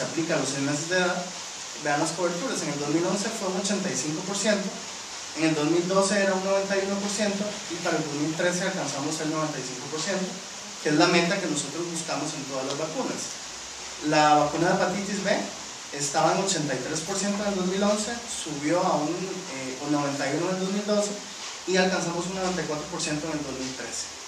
se aplica a los seis meses de edad, vean las coberturas. En el 2011 fue un 85%, en el 2012 era un 91% y para el 2013 alcanzamos el 95%, que es la meta que nosotros buscamos en todas las vacunas. La vacuna de hepatitis B estaba en 83% en el 2011, subió a un, eh, 91% en el 2012 y alcanzamos un 94% en el 2013.